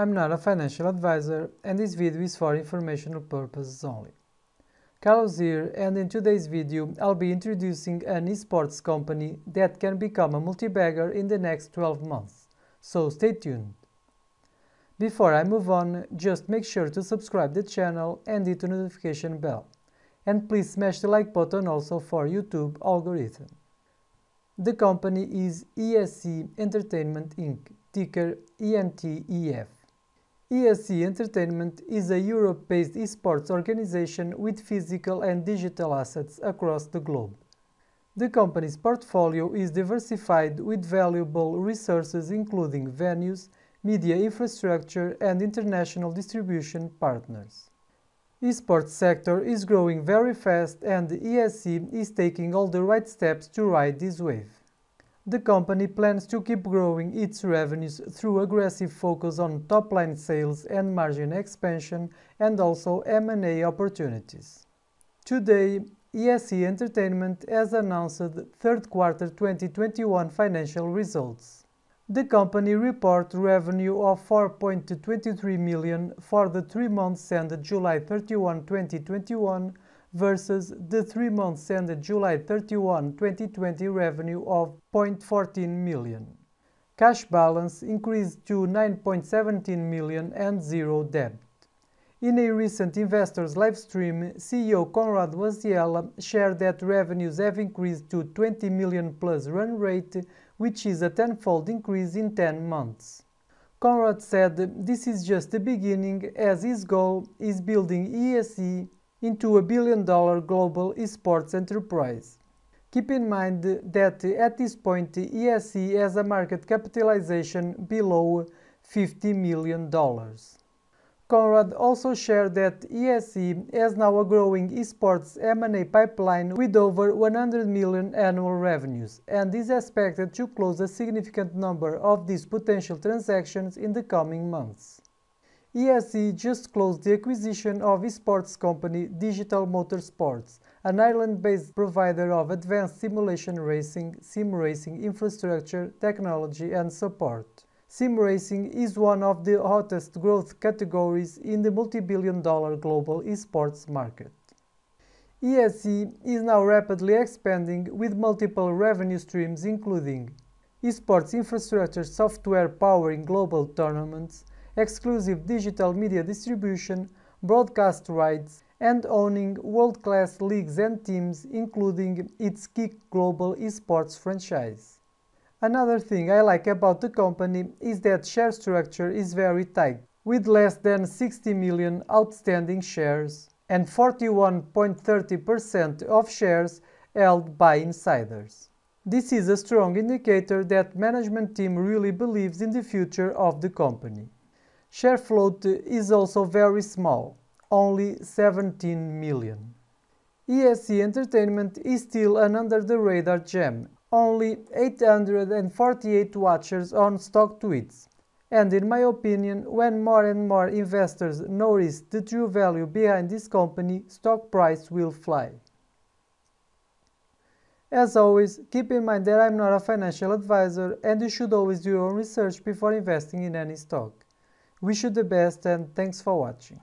I'm not a financial advisor and this video is for informational purposes only. Carlos here and in today's video I'll be introducing an esports company that can become a multi-bagger in the next 12 months, so stay tuned. Before I move on, just make sure to subscribe the channel and hit the notification bell. And please smash the like button also for YouTube algorithm. The company is ESE Entertainment Inc., ticker ENTEF. ESE Entertainment is a Europe-based esports organization with physical and digital assets across the globe. The company's portfolio is diversified with valuable resources including venues, media infrastructure and international distribution partners. Esports sector is growing very fast and ESE is taking all the right steps to ride this wave. The company plans to keep growing its revenues through aggressive focus on top-line sales and margin expansion and also M&A opportunities. Today, ESE Entertainment has announced third quarter 2021 financial results. The company reported revenue of 4.23 million for the three months ended July 31, 2021 versus the three months ended July 31, 2020 revenue of 0.14 million. Cash balance increased to 9.17 million and zero debt. In a recent investors livestream, CEO Konrad Wasiela shared that revenues have increased to 20 million plus run rate, which is a tenfold increase in 10 months. Konrad said this is just the beginning as his goal is building ESE into a billion dollar global esports enterprise. Keep in mind that at this point ESE has a market capitalization below $50 million. Konrad also shared that ESE has now a growing esports M&A pipeline with over 100 million annual revenues and is expected to close a significant number of these potential transactions in the coming months. ESE just closed the acquisition of esports company Digital Motorsports, an Ireland-based provider of advanced simulation racing, sim racing infrastructure, technology and support. Sim racing is one of the hottest growth categories in the multi-billion dollar global esports market. ESE is now rapidly expanding with multiple revenue streams including esports infrastructure software powering global tournaments, exclusive digital media distribution, broadcast rights, and owning world-class leagues and teams including its Kick Global esports franchise. Another thing I like about the company is that share structure is very tight, with less than 60 million outstanding shares and 41.30% of shares held by insiders. This is a strong indicator that management team really believes in the future of the company. Share float is also very small, only 17 million. ESE Entertainment is still an under-the-radar gem, only 848 watchers on StockTwits. And in my opinion, when more and more investors notice the true value behind this company, stock price will fly. As always, keep in mind that I'm not a financial advisor and you should always do your own research before investing in any stock. Wish you the best and thanks for watching.